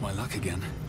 my luck again.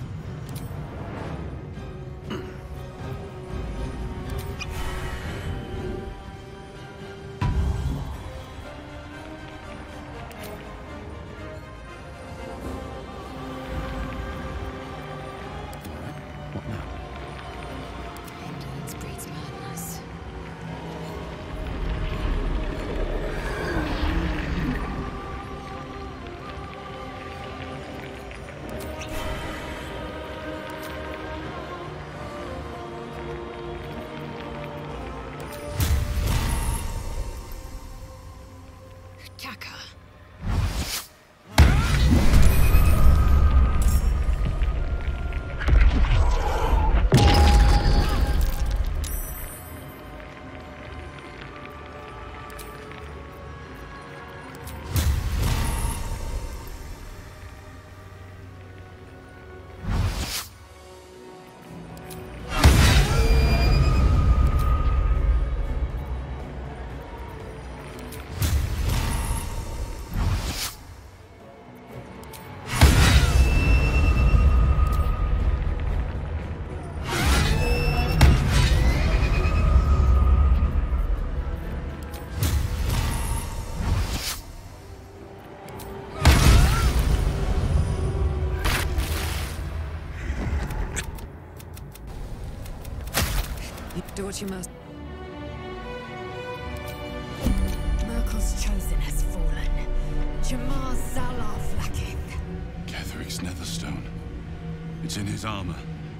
Do what you must. Myrkul's chosen has fallen. Jamar Zalov lacketh. Ketheric's Netherstone. It's in his armor.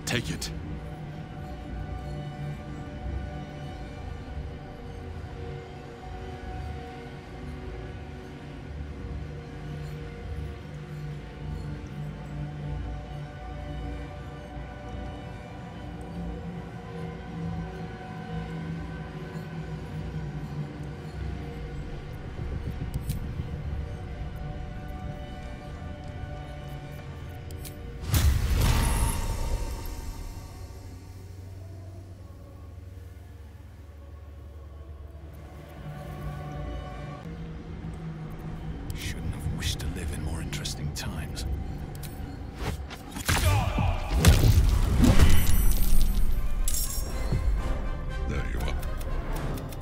Take it.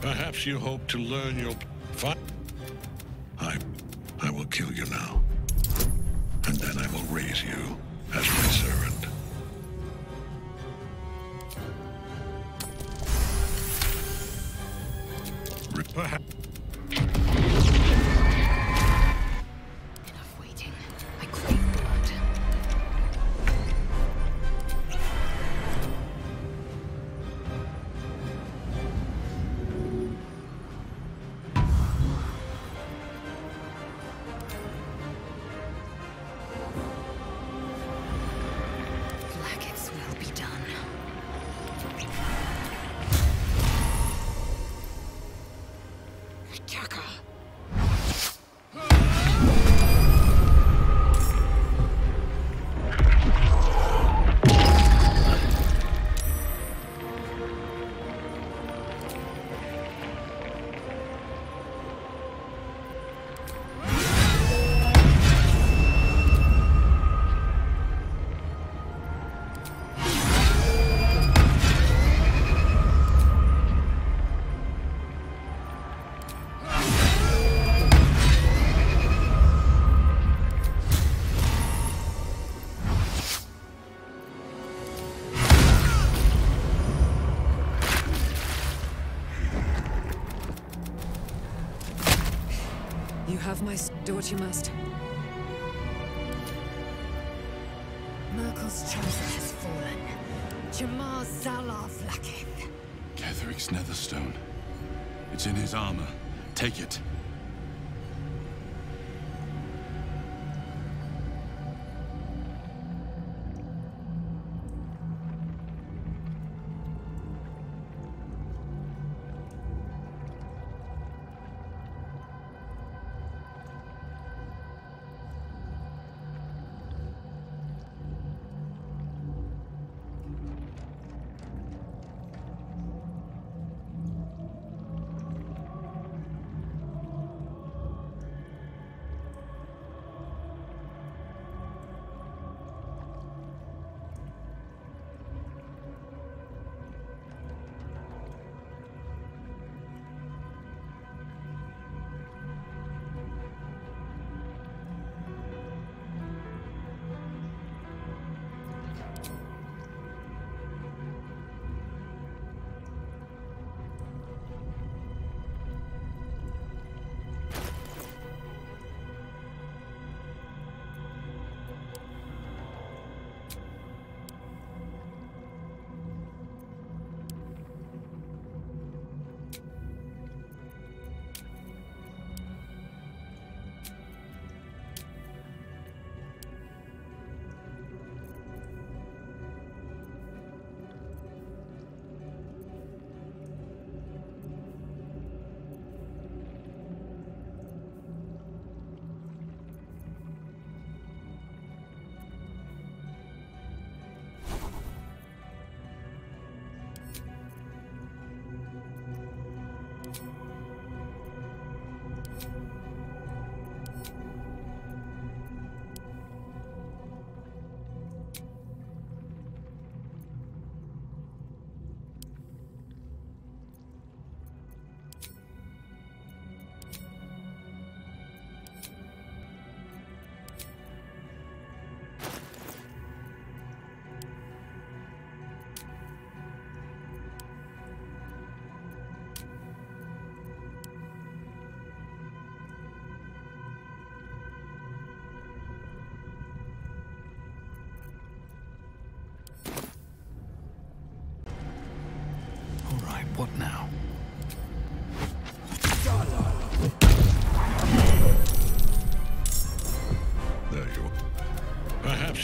Perhaps you hope to learn your I I will kill you now. And then I will raise you as my servant. Perhaps S- do what you must. Myrkul's chosen has fallen. Jamar Zalov lacketh. Ketheric's Netherstone. It's in his armor. Take it.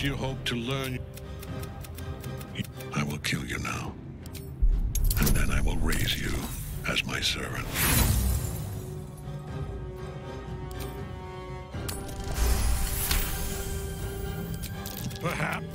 You hope to learn. I will kill you now. And then I will raise you as my servant. Perhaps.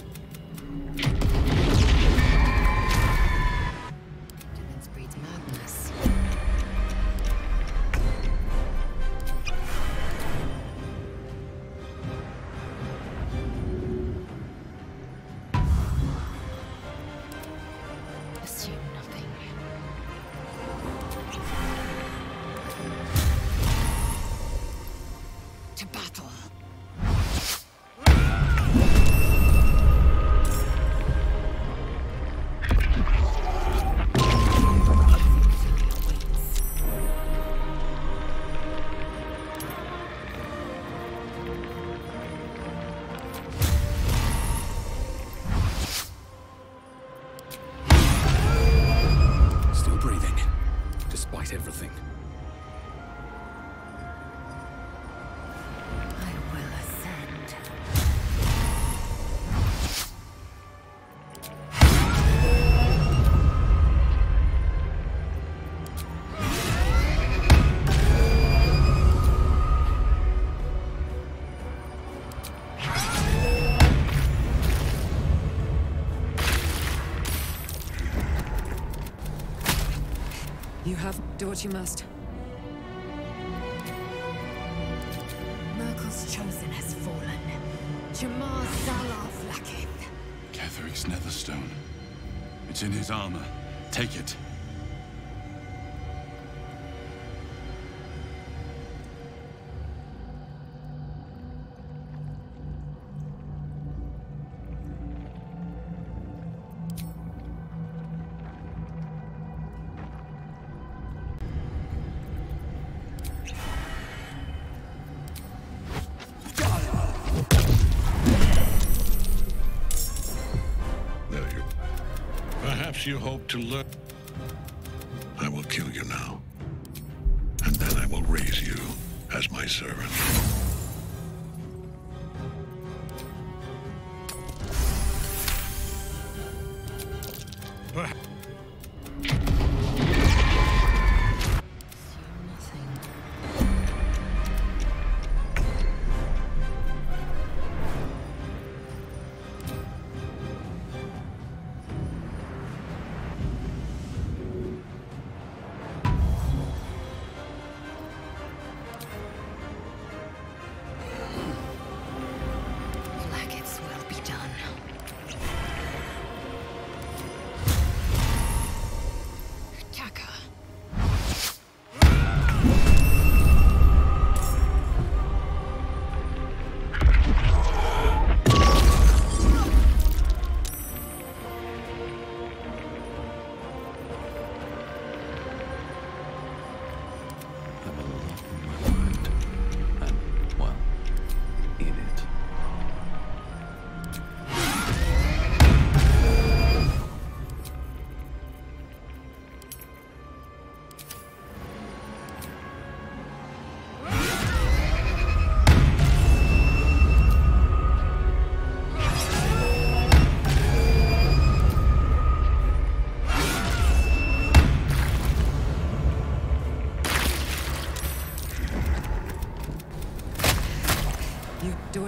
Have. Do what you must. Myrkul's chosen has fallen. Jamar Zalov Lakith. Ketheric's Netherstone. It's in his armor. Take it. You hope to learn. I will kill you now. And then I will raise you as my servant.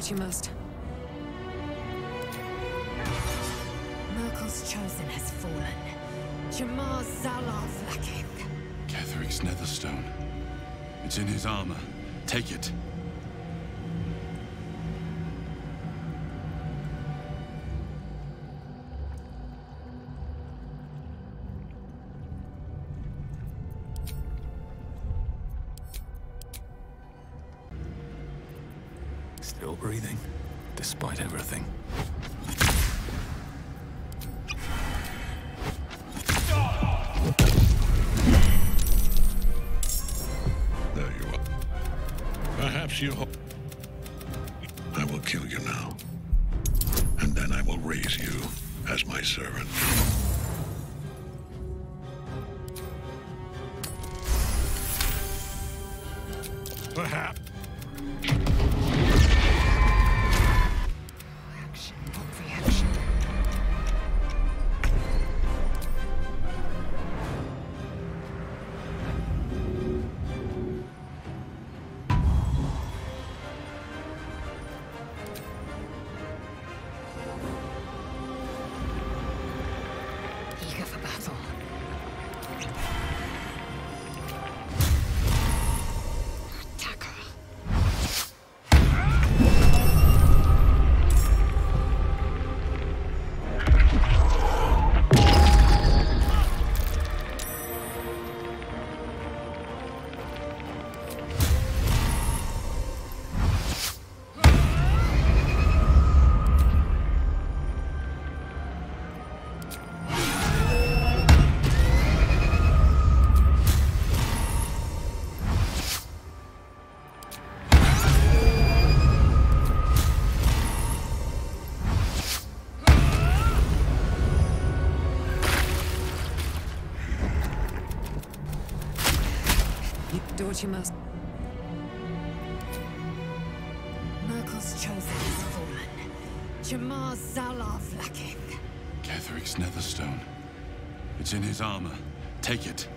What you must. Myrkul's chosen has fallen. Jamar Zalov Lakith. Ketheric's Netherstone. It's in his armor. Take it. Despite everything. There you are. Perhaps you hope. I will kill you now. And then I will raise you as my servant. Perhaps. What you must. Myrkul's chosen fallen. Jamar Zalav Lakith. Ketheric's Netherstone. It's in his armor. Take it.